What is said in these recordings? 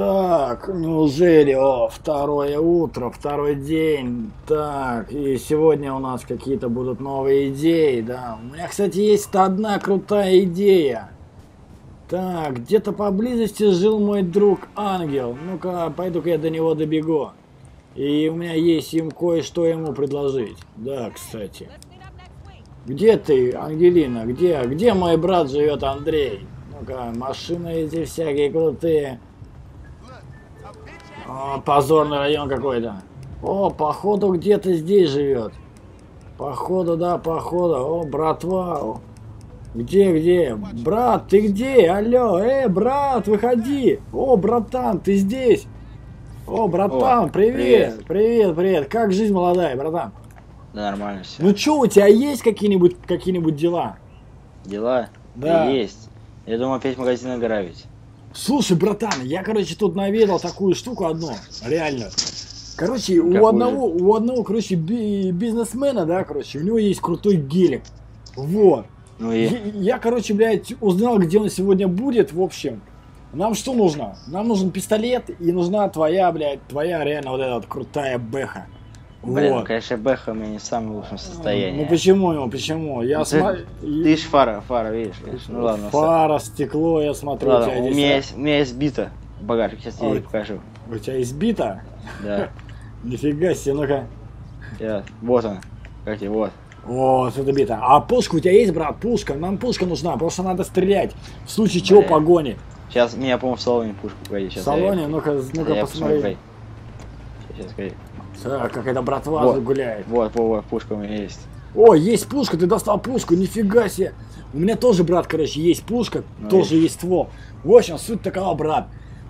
Так, неужели, о, второе утро, второй день, так, и сегодня у нас какие-то будут новые идеи, да. У меня, кстати, есть одна крутая идея. Так, где-то поблизости жил мой друг Ангел. Ну-ка, пойду-ка я до него добегу. И у меня есть им кое-что ему предложить. Да, кстати. Где ты, Ангелина? Где? Где мой брат живет, Андрей? Ну-ка, машины эти всякие крутые. О, позорный район какой-то. О, походу где-то здесь живет. Походу, да, походу. О, братва. Где, где? Брат, ты где? Алло, э, брат, выходи. О, братан, ты здесь? О, братан, О, привет, привет. привет, привет. Как жизнь молодая, братан? Да нормально все. Ну чё, у тебя есть какие-нибудь какие-нибудь дела? Дела? Да. Есть. Я думаю, опять магазин ограбить. Слушай, братан, я, короче, тут наведал такую штуку одну, реально. Короче, у Какую одного, у одного, короче, би- бизнесмена, да, короче, у него есть крутой гелик. Вот. Ну Я, и... я, короче, блядь, узнал, где он сегодня будет, в общем. Нам что нужно? Нам нужен пистолет и нужна твоя, блядь, твоя реально вот эта вот крутая бэха. Блин, вот. конечно, Бэха у меня не в самом лучшем состоянии. Ну почему ему, почему? Я Ну, ты- смотрю... Ты ж фара, фара, видишь? видишь? Ну ладно. Фара, стекло, я смотрю, Ладно, у тебя у меня есть, у меня есть бита в багажнике, сейчас я Ой. ей покажу. У тебя избито? Да. Нифига себе, ну-ка. Я- Вот он. Как тебе, вот. О, это бита. А пушка у тебя есть, брат? Пушка. Нам пушка нужна, что надо стрелять. В случае чего Бля. погони. Сейчас, меня, по-моему, в салоне пушку погоди. В Сейчас салоне, ну-ка, я, ну-ка я посмотри. Сейчас, сейчас. Так, какая-то братва Вот. гуляет. Вот, вот, вот, пушка у меня есть. О, есть пушка, ты достал пушку, нифига себе. У меня тоже, брат, короче, есть пушка, Ну, тоже есть ствол. В общем, суть такова, брат.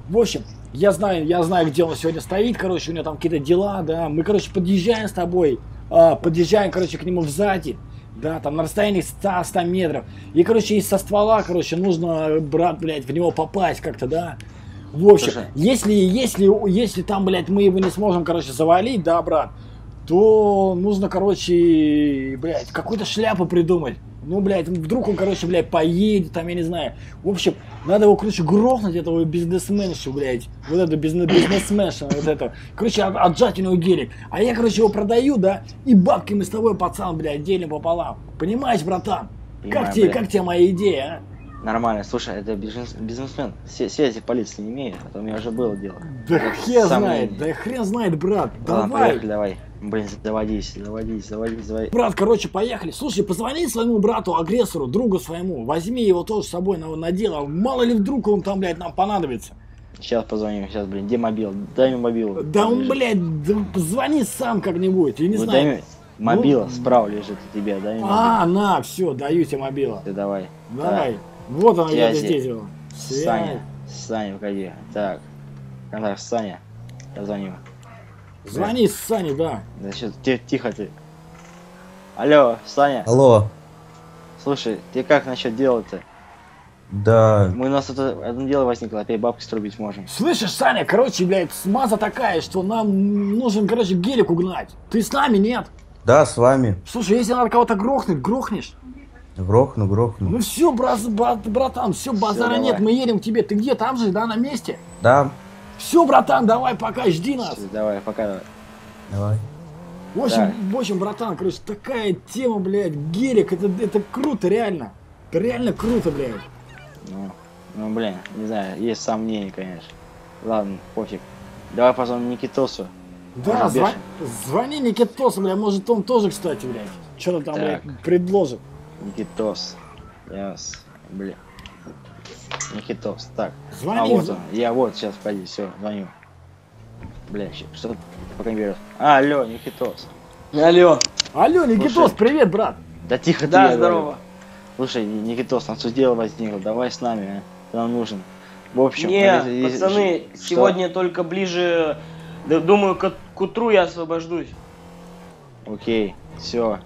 В общем, я знаю, я знаю, где он сегодня стоит, короче, у него там какие-то дела, да. Мы, короче, подъезжаем с тобой, а, подъезжаем, короче, к нему сзади, да, там на расстоянии 100, 100 метров. И, короче, из со ствола, короче, нужно, брат, блядь, в него попасть как-то, да. В общем, Слушай. если, если, если там, блядь, мы его не сможем, короче, завалить, да, брат, то нужно, короче, блядь, какую-то шляпу придумать. Ну, блядь, вдруг он, короче, блядь, поедет, там, я не знаю. В общем, надо его, короче, грохнуть, этого бизнесменшу, блядь. Вот это бизнес, бизнесменша, вот это. Короче, от- отжать у него гелик. А я, короче, его продаю, да, и бабки мы с тобой, пацан, блядь, делим пополам. Понимаешь, братан? Понимаю, как тебе, блядь. как тебе моя идея, Нормально, слушай, это бизнес- бизнесмен. Связи полиции не имеет, а то у меня уже было дело. Да Это сомнение. знает, да хрен знает, брат. Ладно, Давай. поехали, давай. Блин, заводись, заводись, заводись, заводись. Брат, короче, поехали. Слушай, позвони своему брату, агрессору, другу своему. Возьми его тоже с собой на, на дело. Мало ли вдруг он там, блядь, нам понадобится. Сейчас позвоним, сейчас, блин, где мобил? Дай мне мобилу. Да он, Лежит. блядь, да звони сам как-нибудь. Я не Ну, знаю. дай мне- Мобила Ну, справа лежит у тебя, дай мне А, на, все, даю тебе мобила. Ты давай. Давай. Вот она где-то Связи. здесь Связь. Саня, Саня, погоди. Так, контакт Саня. Я звоню. Звони Сане, да. Да что, ти- тихо ты. Алло, Саня, Алло, слушай, ты как насчет дела-то? да, Мы у нас тут одно дело возникло, опять бабки срубить можем. Слышишь, Саня, короче, блядь, смаза такая, что нам нужен, короче, гелик угнать. Ты с нами, нет? да, с вами. Слушай, если надо кого-то грохнуть, грохнешь. Грохну, грохну. Ну все, брат, брат, братан, все, базара давай. нет, мы едем к тебе. Ты где, там же, да, на месте? Да, Все, братан, давай, пока, жди нас. Давай, пока давай. давай. В общем, Так. в общем, братан, короче, такая тема, блядь, гелик, это, это круто, реально. Это реально круто, блядь. Ну, ну, блин, не знаю, есть сомнения, конечно. Ладно, пофиг. Давай позвоним Никитосу. Да, бешен? звони Никитосу, блядь, может он тоже, кстати, блядь, что-то там, Так. блядь, предложит. Никитос. Яс. Блин. Никитос. Так. Звони. А вот он. Я вот, сейчас, пойди, все, звоню. Бля, что пока не берет. А, алло, Никитос. Алло. Алло, Никитос, Слушай. привет, брат. Да тихо ты, Да, я здорово. говорю. Слушай, Никитос, у нас тут дело возникло, давай с нами, а. Ты нам нужен. В общем, Не, если- если- пацаны, что? сегодня только ближе, да, думаю, к, к утру я освобождусь. Окей, все,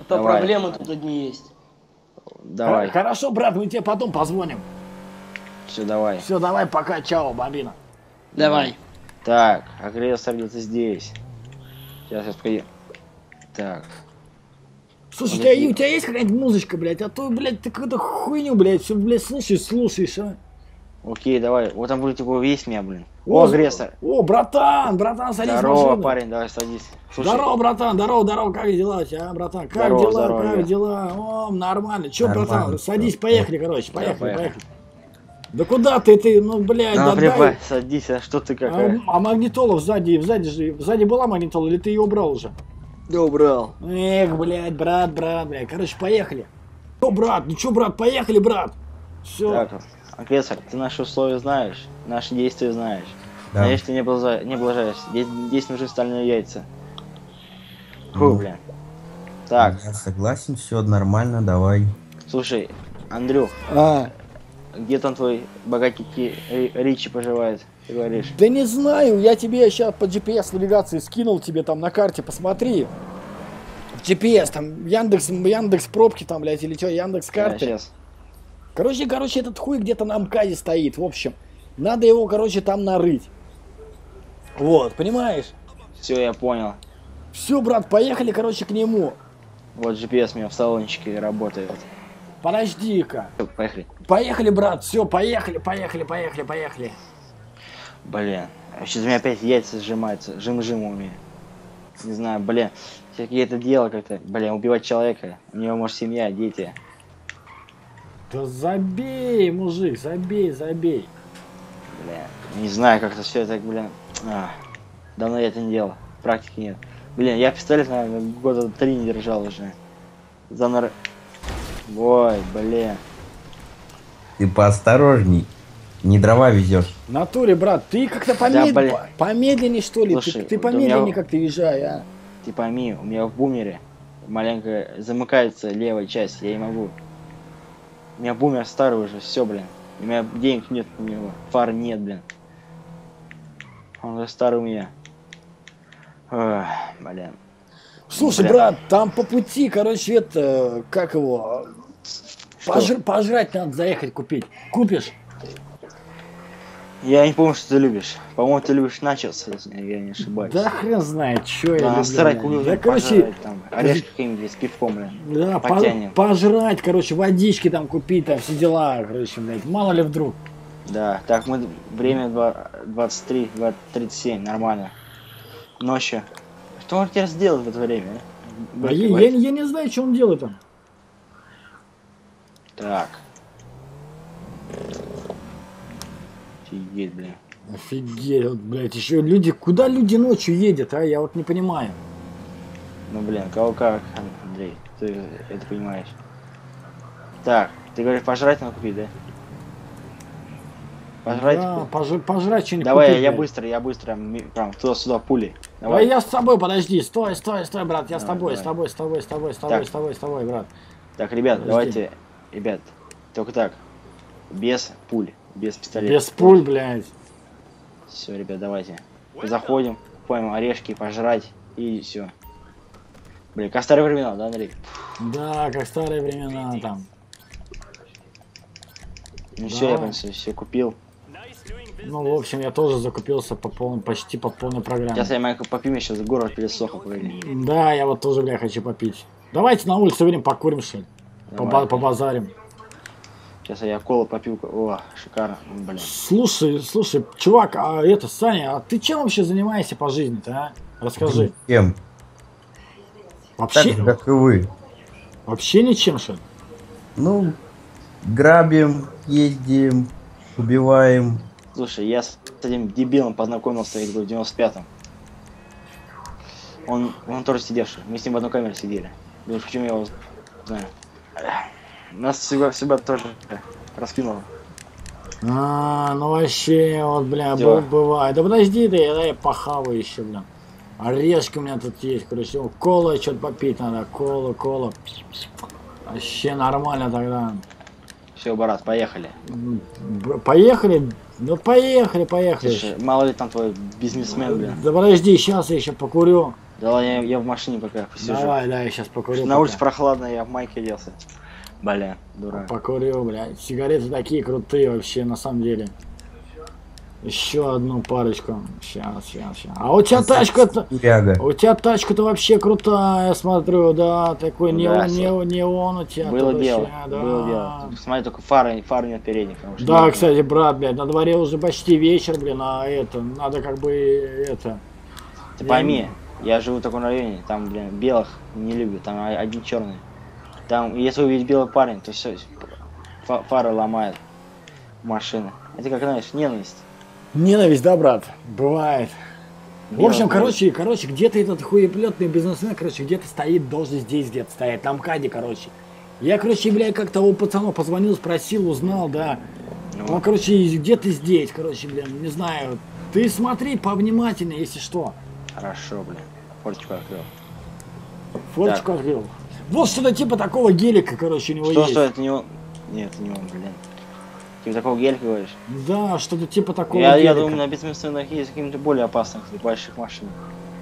А то Давай. проблемы тут одни есть. давай, Хор- Хорошо, брат, мы тебе потом позвоним. все, давай. Все, давай, пока, чао, бомбина. Давай. Так, агрессор где-то здесь. Сейчас, сейчас, погоди. Так, Слушай, у тебя, у тебя есть какая-нибудь музычка, блядь? А то, блядь, ты какую-то хуйню, блядь, все, блядь, слушаешь, слушаешь, а? Окей, давай. Вот там будет его весь меня, блин. О, О, агрессор. О, братан, братан, садись в Здорово, машину. парень, давай садись. Слушай, Здорово, братан, здорово, здорово, как дела у тебя, а, братан? Как Здорово, дела, здорово, как я. дела? О, нормально. Че, Нормально, братан, садись, поехали, короче, Да, поехали, поехали. поехали. Да куда ты, ты, ну, блядь, да прибавь, садись, а что ты А, какая? а магнитола сзади, сзади же, сзади была магнитола, или ты ее убрал уже? Да убрал. Эх, блядь, брат, брат, блядь. Короче, поехали. Ну, брат, ну чё, брат, поехали, брат. Все. Так, агрессор, ты наши условия знаешь, наши действия знаешь. Да. Надеюсь, ты не, облажа- не облажаешься. Здесь, здесь нужны стальные яйца. Фу, Ну. блин. Так, Я согласен, все нормально, давай. слушай, Андрюх, А, где там твой богатенький Ри- Ричи поживает? Ты говоришь. да не знаю, я тебе сейчас по GPS навигации скинул тебе там на карте, посмотри. В GPS, там Яндекс, Яндекс пробки там, блядь, или что, Яндекс карты. сейчас. Короче, короче, этот хуй где-то на МКАДе стоит, в общем. Надо его, короче, там нарыть. Вот, понимаешь? Все, я понял. Все, брат, поехали, короче, к нему. Вот GPS у меня в салончике работает. Подожди-ка. Поехали. Поехали, брат, все, поехали, поехали, поехали, поехали. Блин, сейчас у меня опять яйца сжимаются, жим-жим у меня. Не знаю, блин, все это дело как-то, блин, убивать человека, у него может семья, дети. Да забей, мужик, забей, забей. Блин, не знаю, как-то все это, блин, а, давно я это не делал, практики нет. Блин, я пистолет, наверное, года три не держал уже. За нар... Ой, блин. Ты поосторожней. Не дрова везешь. В натуре, брат, ты как-то Да, помед... блин. помедленнее, что ли? Слушай, ты, ты да помедленнее меня- как-то езжай, а. Ты пойми, у меня в бумере маленько замыкается левая часть, я не могу. У меня бумер старый уже, все, блин. У меня денег нет у него, фар нет, блин. Он уже старый у меня. Ох, блин. Слушай, Бля. брат, там по пути, короче, это, как его, пожр- пожрать надо заехать купить. Купишь? Я не помню, что ты любишь. По-моему, ты любишь начос, если я не ошибаюсь. Да хрен знает, что я люблю. блядь. купил, Да, короче, там, орешки какие-нибудь с пивком, блин. да, по- пожрать, короче, водички там купить, там все дела, короче, блядь, мало ли вдруг. Да, так, мы время два- 23, 20, 37, нормально. Ночью. Что он теперь сделать в это время? а? Я, я, я не знаю, что он делает там. Так. Офигеть, блин. Офигеть, вот, блядь, еще люди, куда люди ночью едут, а? Я вот не понимаю. Ну, блин, кого как, Андрей, ты это понимаешь. Так, ты говоришь, пожрать надо купить, да? Пожрать? Да, пож- пожрать что-нибудь Давай, купить, я блядь. быстро, я быстро, прям туда-сюда пули. Да Давай. я с тобой, подожди, стой, стой, стой, брат, я с Давай, тобой, с давай. тобой, с тобой, с тобой, с тобой, Так. с тобой, с тобой, брат. Так, ребят, Подожди. давайте, ребят, только так. Без пуль, без пистолета. Без пуль, блядь. Все, ребят, давайте. Заходим, купаем орешки, пожрать и все. Блин, как старые времена, да, Андрей? Да, как старые времена там. Ну все, я Да. все, все купил. Ну, в общем, я тоже закупился по полной, почти по полной программе. Сейчас я Майкл попью, сейчас город пересох, погоди. Да, я вот тоже, бля, хочу попить. Давайте на улице выйдем, покурим, что ли. Давай. Поба- побазарим. Сейчас я колу попью, о, шикарно, блин. Слушай, слушай, чувак, а это, Саня, а ты чем вообще занимаешься по жизни-то, а? Расскажи. Кем? Так Вообще, же, как и вы. вообще ничем, что ли? Ну, грабим, ездим, убиваем. Слушай, я с этим дебилом познакомился я говорю, в 95-м. Он, он тоже сидевший. Мы с ним в одной камере сидели. Думаешь, почему я его знаю? Нас всегда, всегда тоже раскинуло. А, ну вообще, вот, бля, Всё. б- бывает. Да подожди ты, я, я похаваю еще, бля. Орешки у меня тут есть, короче. О, Кола что-то попить надо, кола, кола. Вообще нормально тогда. Все, Барат, поехали. Поехали? Ну поехали, поехали. Слушай, мало ли там твой бизнесмен, блин. Да подожди, сейчас я еще покурю. Да ладно, я, я в машине пока посижу. Давай, да, я сейчас покурю. На улице прохладно, я в майке оделся. Блин, дурак. Покурю, блядь. Сигареты такие крутые вообще, на самом деле. Еще одну парочку. Сейчас, сейчас, сейчас. А у тебя тачка-то... У тебя тачка-то вообще крутая, я смотрю, да, такой неон, Здрасте. неон, неон у тебя. Было вообще, дело, да. было дело. Смотри, только фары, фары нет передних. Да, нет. кстати, брат, блядь, на дворе уже почти вечер, блин, а это, надо как бы, это... Ты пойми, я живу в таком районе, там, блин, белых не любят, там о- один черный. Там, если увидеть белый парень, то все, фары ломает машины. Это как, знаешь, ненависть. Ненависть, да, брат? Бывает. В общем, короче, короче, где-то этот хуеплетный бизнесмен, короче, где-то стоит, должен здесь где-то стоять, на МКАДе, короче. Я, короче, бля, как-то у пацанов позвонил, спросил, узнал, да. Ну, Он, короче, где-то здесь, короче, блин, не знаю. Ты смотри повнимательнее, если что. Хорошо, блин. Форточку открыл. Фоточку открыл. Вот что-то типа такого гелика, короче, у него Что, есть. что, это не он? Нет, это не он, блин. Типа такого гелька говоришь? Да, что-то типа такого Я, я думаю, на бессмысленных есть какие-то более опасных больших машин.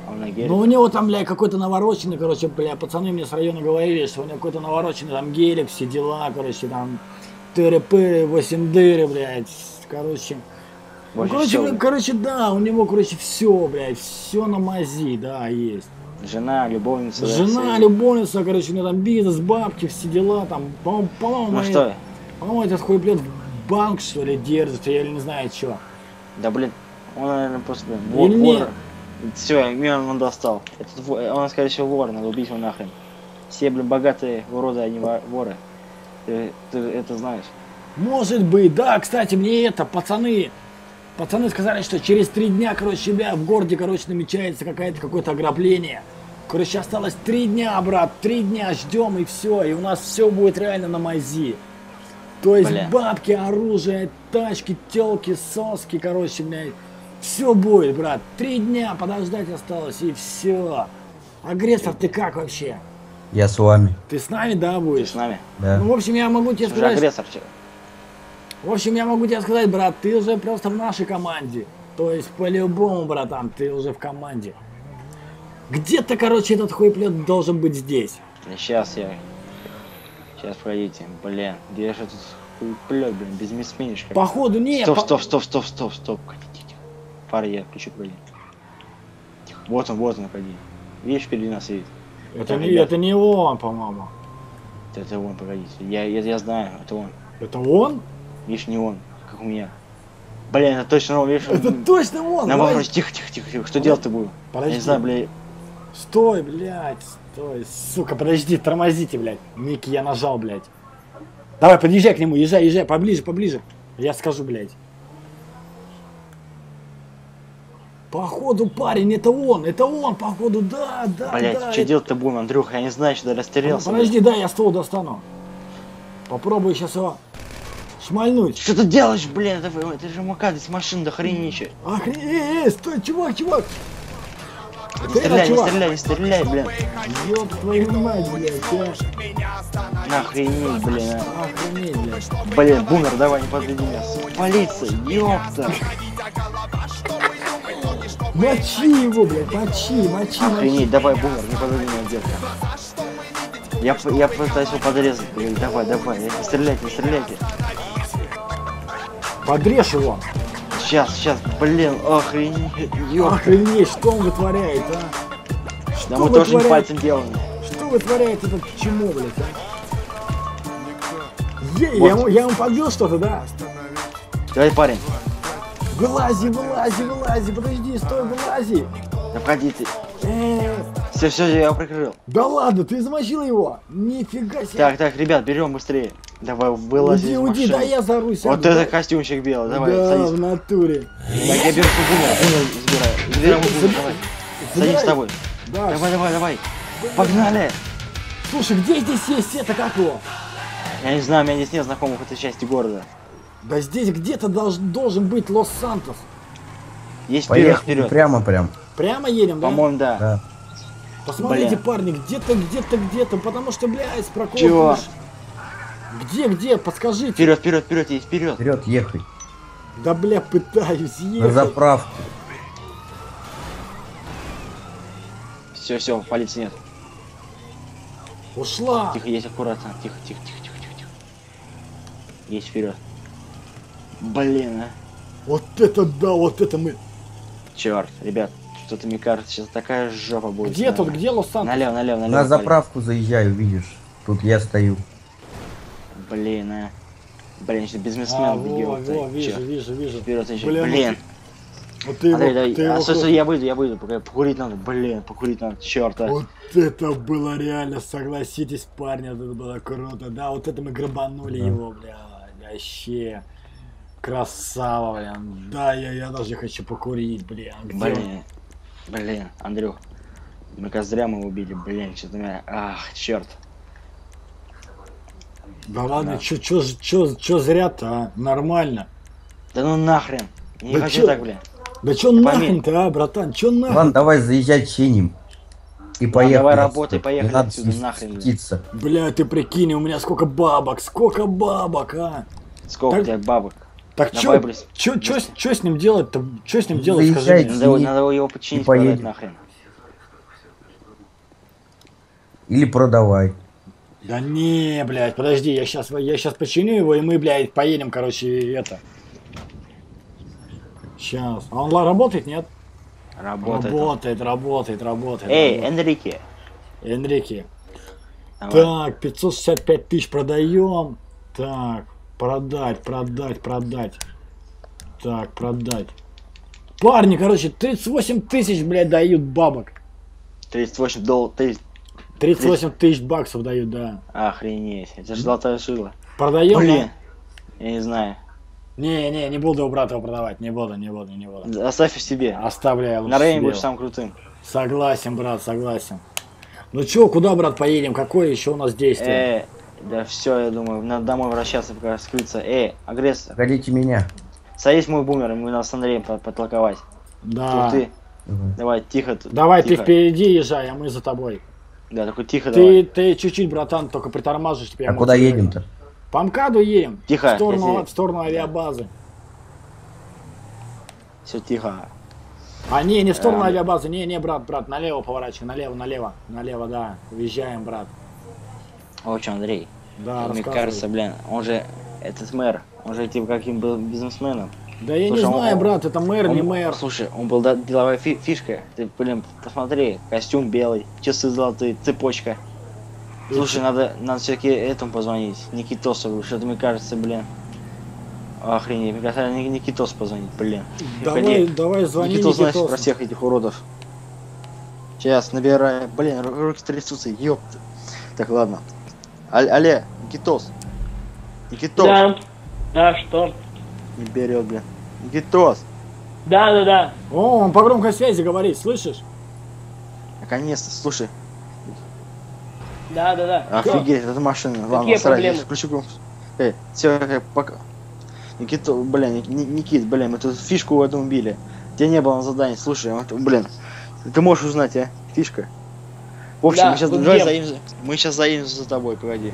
А на гелике. Ну у него там, бля, какой-то навороченный, короче, бля, пацаны мне с района говорили, что у него какой-то навороченный там гелик, все дела, короче, там тыры-пыры, 8 дыры, блядь, короче. Ну, короче, бля, короче, да, у него, короче, все, блядь, все на мази, да, есть. Жена, любовница. да, Жена, все. любовница, короче, у него там бизнес, бабки, все дела, там, по-моему, по-моему, Ну мои- что, по-моему, этот хуеплет в банк, что ли, держит, я или не знаю, что. да блин, он, наверное, просто, вор, Или нет? Все, меня он достал. Этот, он, скорее всего, вор, надо убить его нахрен. Все, блин, богатые уроды, они во- воры. Ты, ты это знаешь. Может быть, да, кстати, мне это, пацаны, пацаны сказали, что через три дня, короче, бля, в городе, короче, намечается какая-то, какое-то ограбление. Короче, осталось три дня, брат, три дня ждем и все, и у нас все будет реально на мази. То есть Бля. бабки, оружие, тачки, телки, соски, короче, блядь, все будет, брат. Три дня подождать осталось и все. Агрессор, ты как вообще? Я с вами. Ты с нами, да, Ты будешь? с нами. Да. Ну, в общем, я могу тебе Ты же сказать, агрессор. чё? в общем, я могу тебе сказать, брат, ты уже просто в нашей команде. То есть, по-любому, братан, ты уже в команде. Где-то, короче, этот хуеплет должен быть здесь. Сейчас я... Сейчас погодите. Блин, где же тут хуеплет, блин, без мисс Походу, не... Стоп, стоп, стоп, стоп, стоп, стоп. Фары я включу, погоди. Вот он, вот он, погоди. Видишь, впереди нас едет. Это не, это не он, по-моему. Это он, погодите. Я, я, я знаю, это он. Это он? Видишь, не он, как у меня. Блин, это точно он, видишь? Это он- точно он! Давай. вопрос, тихо, тихо, тихо, тихо. Что делать-то будем? Я Подожди. не знаю, блин. Стой, блядь, стой, сука, подожди, тормозите, блядь. Микки, я нажал, блядь. Давай, подъезжай к нему, езжай, езжай, поближе, поближе. Я скажу, блядь. Походу, парень, это он, это он, походу, да, да, Блять, да. что делать-то будем, Андрюха? Я не знаю, что растерялся. Подожди, да, я ствол достану. Попробую сейчас его шмальнуть. Что ты делаешь, блин? Это, это же макадец машин до хренища. Охренеть, стой, чувак, чувак. Стреляй, не стреляй, не стреляй, блин. Ёб твою мать, блядь. Нахренеть, блин. Охренеть, блядь. Блин, бумер, давай, не подведи меня. Полиция, ёпта. Мочи его, блядь, мочи, мочи. Охренеть, давай, бумер, не подведи меня, детка. Я, я пытаюсь его подрезать, блин, давай, давай, не стреляйте, не стреляйте. Подрежь его. Сейчас, сейчас, блин, охренеть, ёпта. Охренеть, что он вытворяет, а? Что Да мы тоже не пальцем делаем. Что вытворяет этот чмо, блядь, а? Е- Вот. я, ему, я ему подбил что-то, да? Давай, парень, Вылази, вылази, вылази, подожди, стой, вылази. да погоди ты. Все, все, я его прикрыл. да ладно, ты замочил его? Нифига себе. Так, так, ребят, берем быстрее. Давай, вылази уйди, уйди, да я зару сяду. Вот это костюмчик белый, давай, да, садись. в натуре. Так, я беру бумер забираю. Забираем Забирай. давай. Забирай. Садись с тобой. Да, Давай, давай, давай. Погнали. Слушай, где здесь есть это, как его? Я не знаю, у меня здесь нет знакомых в этой части города. Да здесь где-то долж- должен быть Лос-Сантос. Есть вперед, Поехали вперед. прямо прям. Прямо едем, да? По-моему, да. Да. Посмотрите, Бля. парни, где-то, где-то, где-то, потому что, блядь, прокол. Чего? Где, где, подскажите. Вперед, вперед, вперед, есть вперед. Вперед ехай. Да, бля, пытаюсь На ехать. заправку. Все, все, полиции нет. Ушла. Тихо, есть аккуратно. Тихо, тихо, тихо, тихо, тихо, тихо. Есть вперед. Блин, а. Вот это да, вот это мы. Черт, ребят, что-то мне кажется, сейчас такая жопа будет. Где тут, где Лос-Сантос? Налево, налево, налево. На Валик. заправку заезжаю, видишь. Тут я стою. Блин, а. Блин, что А, бизнесмен во, во, вижу, вижу, вижу. Вперед, еще. Блин, Блин. Вот ты его, Андрей, дай, ты его а, стой, кру- стой, я выйду, я выйду, пока покурить надо, блин, покурить надо, черт, а. Вот это было реально, согласитесь, парни, это было круто. Да, вот это мы грабанули Да. его, бля, вообще. Красава, блин. Да, я, я даже хочу покурить, блин. Где? Блин, блин, Андрюх, мы зря мы убили, блин, что-то меня, ах, черт. Да ладно, Да. чё, чё, ж- чё, чё зря-то, а? Нормально. Да ну нахрен, не Да хочу чё? так, блин. Да чё нахрен-то, а, братан, чё нахрен? Ладно, давай заезжать чиним. И поехали. давай отсюда. работай, поехали надо отсюда, нахрен, светиться. Бля, ты прикинь, у меня сколько бабок, сколько бабок, а? Сколько Так- у тебя бабок? Так чё, с- ним делать-то? Чё с ним делать, скажи Заезжайте. мне? Надо, надо его починить, поедем. продать нахрен. Или продавай. Да не, блядь, подожди, я сейчас, я сейчас починю его, и мы, блядь, поедем, короче, это. Сейчас. А он ла- работает, нет? Работает. он. Работает, работает, работает. Эй, работает. Энрике. Энрике. давай. Так, 565 тысяч продаем. Так, продать, продать, продать. Так, продать. Парни, короче, 38 тысяч, блядь, дают бабок. 38 долларов, 30. 38 тысяч баксов дают, да. Охренеть, это же золотая шила. Продаем, Блин, я не знаю. да? Не, не, не буду у брата его продавать, не буду, не буду, не буду. Оставь в себе. Оставляю лучше На себе будешь самым крутым. Согласен, брат, согласен. Ну чё, куда, брат, поедем? Какое еще у нас действие? Э, да все, я думаю, надо домой вращаться, пока скрыться. Эй, агрессор, Погодите меня. садись мой бумер, и мы нас с Андреем по- потлаковать. да. Тут ты, Давай. давай, тихо. Давай, ты тихо. впереди езжай, а мы за тобой. Да, такой тихо Ты, давай. ты чуть-чуть, братан, только притормаживаешь теперь. А куда едем-то? По МКАДу едем. Тихо, В сторону, если- в сторону авиабазы. Все тихо. А, не, не в сторону А, авиабазы. Не, не, брат, брат, налево поворачивай. Налево, налево. Налево, да. Уезжаем, брат. О, что, Андрей? Да, Мне кажется, блин, он же, этот мэр, он же типа каким был бизнесменом. Да я Слушай, не знаю, он- брат, это мэр, не Он- мэр. Слушай, он был да, деловой фи- фишкой. Ты, блин, посмотри, костюм белый, часы золотые, цепочка. Слушай, надо, надо все-таки этому позвонить, Никитосову, что-то мне кажется, блин. Охренеть, мне кажется, Ник- Никитос позвонить, блин. Давай, Ходи. давай, звони Никитос знает Никитосу. про всех этих уродов. Сейчас, набираю. Блин, ру- руки трясутся, ёпта. Так, ладно. Аль- Алле, Никитос. Никитос. Да. Да, что? Не берет, блин. Никитос. Да, да, да. О, он по громкой связи говорит, слышишь? Наконец-то, слушай. Да, да, да. Офигеть, это машина. Ладно, Какие сразу проблемы? включу громкость. Эй, все, пока. Никита, блин, Ник- Ник- Никит, блин, мы тут фишку в этом убили. Тебя не было на задании, слушай, вот, блин, ты можешь узнать, а? Фишка. В общем, Да, мы сейчас где? заедем, за- мы сейчас заедем за тобой, погоди.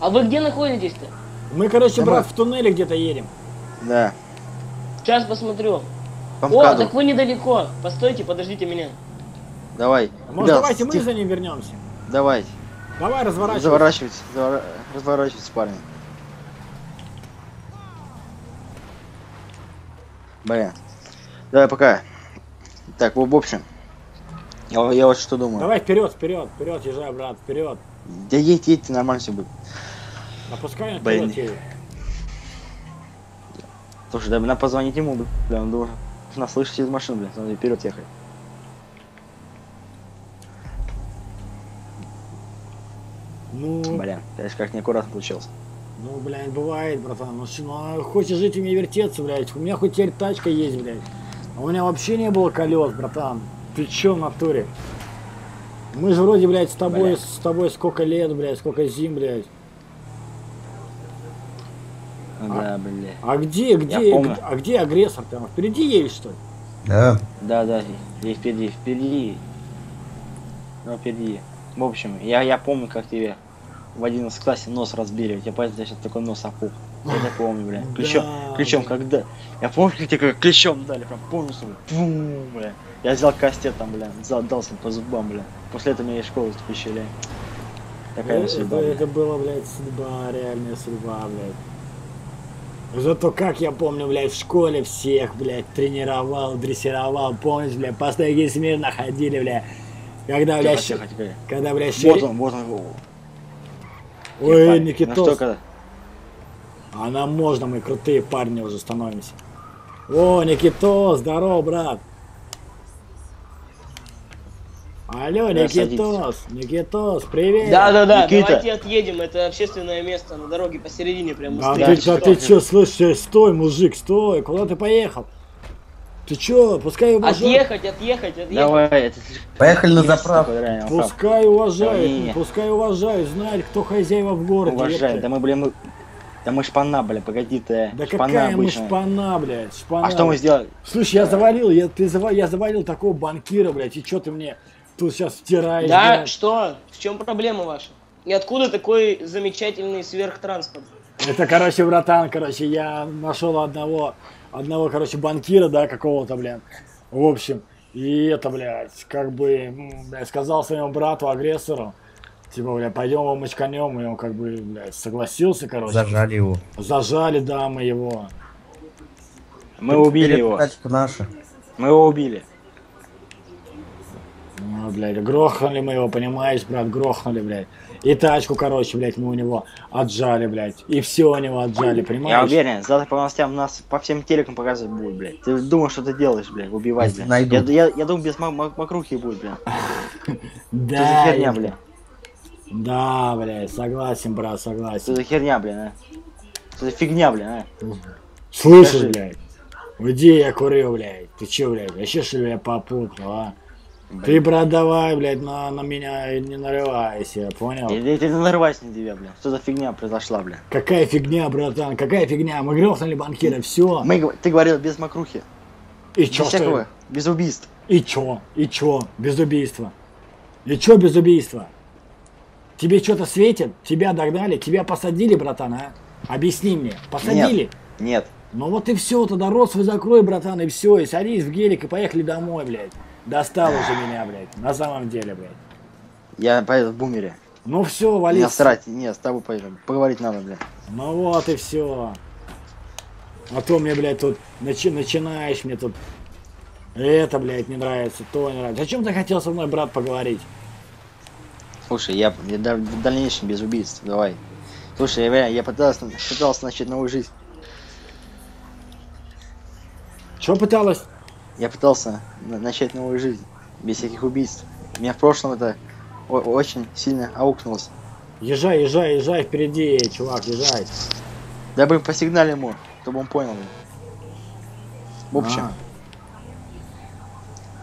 А вы где находитесь-то? Мы, короче, Да, брат, в туннеле где-то едем. Да. Сейчас посмотрю. По О, так вы недалеко. Постойте, подождите меня. Давай. Может, Ребят, давайте мы тихо, за ним вернемся. Давай. Давай, разворачивайся. Заворачивайтесь, завора- разворачивайтесь, парни. Блин. Давай, пока. Так, в общем. Я, я вот что думаю. Давай вперед, вперед, вперед, езжай, брат, вперед. Да едь, едь, ты нормально все будет. Опускай он Блин. Слушай, да надо позвонить ему, бля, он должен нас слышать из машины, блин, надо вперед ехать. Ну, Блин, конечно, как неаккуратно получилось. ну, блядь, бывает, братан. Ну, ну, а хочешь жить и не вертеться, блядь. У меня хоть теперь тачка есть, блядь. А у меня вообще не было колес, братан. Ты чё в натуре? Мы же вроде, блядь, с тобой, Блядь. с тобой сколько лет, блядь, сколько зим, блядь. Ну Да, бля. А где, где, г- а где агрессор там? Впереди едешь, что ли? Да. Да, да, здесь впереди, впереди. Ну, впереди. В общем, я, я помню, как тебе в 11 классе нос разбили. У тебя поэтому сейчас такой нос опух. Я это помню, бля. Ключом, Да, ключом бля. когда? Я помню, как тебе как ключом дали, прям помню, что пум, бля. Я взял кастет там, бля, задался по зубам, бля. После этого меня из школы запрещили. Такая это, судьба, это, это была, блядь, судьба, реальная судьба, блядь. Зато как я помню, блядь, в школе всех, блядь, тренировал, дрессировал, помнишь, блядь, по стойке смирно ходили, блядь. Когда, Тихо, блядь, тихо, тихо. когда, блядь, Вот щери- он, вот он. Ой, парень. Никитос. Ну что, когда? А нам можно, мы крутые парни уже становимся. О, Никитос, здорово, брат. Алло, Да, Никитос, Никитос, привет. Да-да-да, Никита. давайте отъедем, это общественное место на дороге посередине прямо Да стоит. ты, да ты чё, слышь, э, стой, мужик, стой, куда ты поехал? Ты чё, пускай уважают, Отъехать, отъехать, отъехать. Давай, это... Поехали на заправку. пускай уважают, Не-не-не. пускай уважают, знают, кто хозяева в городе. Уважаем, ёпта. да мы, блин, мы... Да мы шпана, блин, погоди ты. Да шпана какая мы обычная. шпана, блядь, шпана. А что мы сделали? Слушай, я завалил, я, ты зава- я завалил такого банкира, блядь, и чё ты мне тут сейчас втираешь, Да, блядь? что? В чем проблема ваша? И откуда такой замечательный сверхтранспорт? Это, короче, братан, короче, я нашел одного, одного, короче, банкира, да, какого-то, блин. В общем, и это, блядь, как бы, блядь, сказал своему брату, агрессору, типа, блядь, пойдем его мочканем, и он, как бы, блядь, согласился, короче. Зажали его. Зажали, да, мы его. Мы убили его. Тачка наша. Мы его убили. Ну, блядь, грохнули мы его, понимаешь, брат, грохнули, блядь. И тачку, короче, блядь, мы у него отжали, блядь. И все у него отжали, Я понимаешь? уверен, завтра по новостям нас по всем телекам показывать будут, блядь. Ты думаешь, что ты делаешь, блядь, убивать, блядь. найдут. Я, я, я думаю, без макрухи будет, блядь. Да, за херня, я- блядь? Да, блядь, согласен, брат, Что согласен. за херня, блядь, а? Что за фигня, блядь, а? Слышишь, блядь? Где я курил, блядь? Ты че, блядь, вообще что ли я попутал, а? Ты, брат, давай, блядь, на, на меня не нарывайся, понял? Я, я, ты не нарывайся на тебя, блядь. Что за фигня произошла, блядь? Какая фигня, братан, какая фигня? Мы грохнули банкира, все. Мы, ты говорил без макрухи. И Без чё, всякого, без убийств. И чё? И чё? Без убийства. И чё без убийства? Тебе что-то светит? Тебя догнали? Тебя посадили, братан, а? Объясни мне. Посадили? Нет. Ну вот и все, тогда рот свой закрой, братан, и все, и садись в гелик и поехали домой, блядь. Достал уже меня, блядь, на самом деле, блядь. Я поеду в бумере. Ну все, вали. Не насрать, нет, с тобой поеду. Поговорить надо, блядь. Ну вот и все. А то мне, блядь, тут начи- начинаешь мне тут это, блядь, не нравится, то не нравится. О чем ты хотел со мной, брат, поговорить? Слушай, я, я в дальнейшем без убийств, давай. Слушай, я, я пытался, пытался начать новую жизнь. Че пыталась? Я пытался на- начать новую жизнь. Без всяких убийств. Меня в прошлом это очень сильно аукнулось. Езжай, езжай, езжай впереди, чувак, езжай. Да блин, по сигнале ему, чтобы он понял. В общем, А,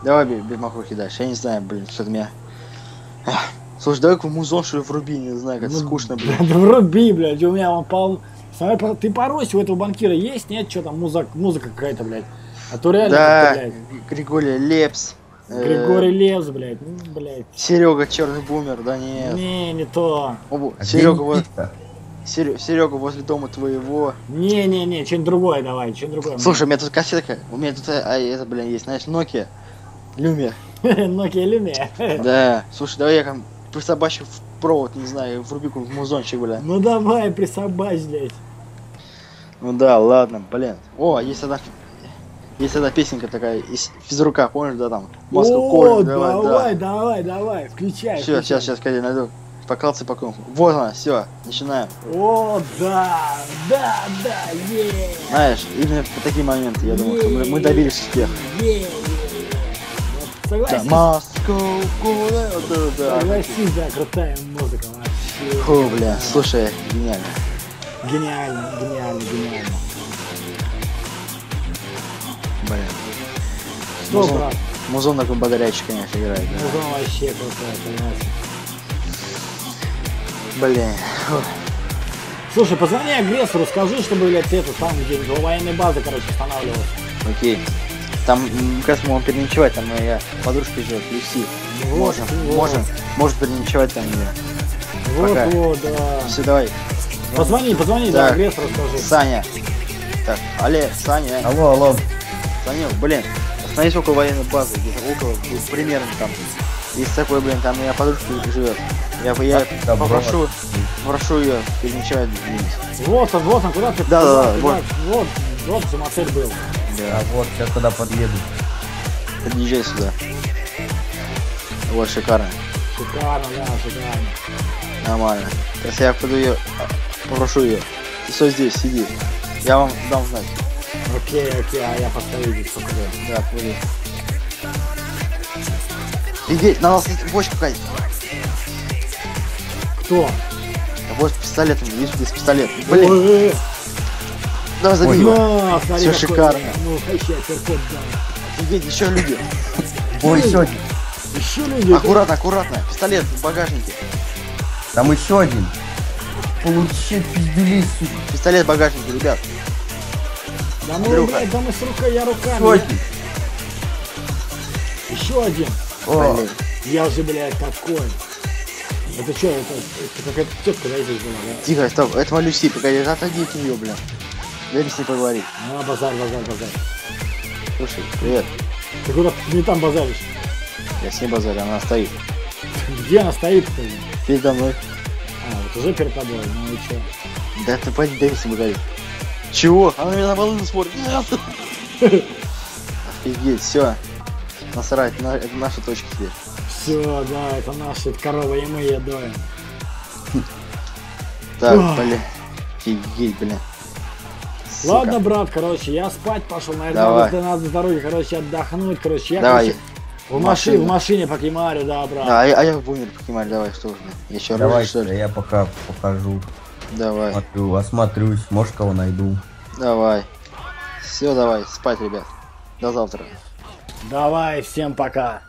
давай без, макрухи дальше. Я не знаю, блин, что-то меня... Эх. Слушай, давай в музон что ли вруби, не знаю, как ну, скучно, блин. Вруби, блядь, у меня он пол... Смотри, Ты порось у этого банкира есть? Нет, что там, музыка, музыка какая-то, блядь. А то реально Да, блядь. Григорий Лепс. э, Григорий Левс, блядь, ну, блядь. Серега Черный Бумер, да нет. Не, не то. А Серега, вот? Серега возле дома твоего. Не, не, не, что-нибудь другое давай, что-нибудь другое. Слушай, у меня тут кассетка, у меня тут, а, это, блин, есть, знаешь, Nokia. Lumia. Nokia Lumia. Да. Слушай, давай я там присобачу в провод, не знаю, вруби какой-нибудь музончик, бля. Ну давай, присобачь, блядь. Ну да, ладно, блин. О, есть одна, есть одна песенка такая из физрука, помнишь, да, там? Маска О, Колин, давай, давай, да. давай, давай, включай. Все, сейчас, сейчас, когда найду. Покалцы по кругу. Вот она, все, начинаем. О, да, да, да, е, Знаешь, именно в такие моменты, я думаю, что мы, мы добились успеха. е, е. Вот Да, Moscow Calling, вот это да. согласись, да, крутая музыка вообще. Фу, бля, слушай, гениально. Гениально, гениально, гениально. Блин. Музон, брат, музон такой бодрячий, конечно, играет, да. музон вообще крутой, согласен. Блин. Слушай, позвони агрессору, скажи, чтобы, блядь, это там где-нибудь у военной базы, короче, останавливалась. Окей. Там как раз можем переночевать, там моя подружка живет, Люси. Вот, Можем, вот. можем, может переночевать там ее. Вот, Пока. вот, да. Все, давай. Позвони, позвони, да, Так. агрессору скажи. Саня. Так, Олег, Саня, Алло, алло. Санек, блин, остановись около военной базы, где-то около, примерно там. Есть такой, блин, там моя подружка живет. Я, я Добро. попрошу, прошу ее переночевать здесь. Вот он, вот он, куда ты? Да, да, ты, вот. да, Вот, вот самоцель был. А вот, сейчас туда подъеду. Подъезжай сюда. Вот, шикарно. Шикарно, да, шикарно. Нормально. Сейчас я пойду ее, попрошу ее. Ты стой здесь, сиди. Я вам дам знать. Окей, окей, а я постою здесь покажу. Да, пойди. Иди, на нас бочка какая-то. Кто? Да вот с пистолетом, видишь, здесь пистолет. Блин, давай забей его. Всё какой- шикарно. Ну, вообще, перкот, да. Офигеть, еще люди. Ой, еще один. Еще люди. Аккуратно, аккуратно. Пистолет в багажнике. Там еще один. Получи пизделись, сука. Пистолет в багажнике, ребят. Да ну, Андрюха. блядь, да мы с рукой, я руками. один. Еще один. О, Блин. Я уже, блядь, такой. Это что, это, это какая-то тетка, да, здесь была, да? Тихо, стоп, это моя Люси, погоди, отойди от нее, бля. Дай с ней поговорить. Ну, базар, базар, базар. Слушай, привет. Ты куда не там базаришь? Я с ней базарю, она стоит. Где она стоит-то? Передо мной. А, вот уже перед тобой, ну и чё? Да ты пойди, дай мне с ней поговорить. Чего? Она меня на волну смотрит. Нет! Офигеть, все. Насрать, на, это наша точка теперь. Все, да, это наша это корова, и мы ее доем. Так, блин. Офигеть, блин. Сука. Ладно, брат, короче, я спать пошел, наверное, Давай. надо, надо с дороги, короче, отдохнуть, короче, я, Давай. короче, в, машине, машину. в машине покемарю, да, брат. А, я- а я в бумер покемарь, давай, что уже. Еще давай, что ли? я пока покажу. Давай, Смотрю, осмотрюсь, может кого найду. давай. Все, давай, спать, ребят. До завтра. Давай, всем пока.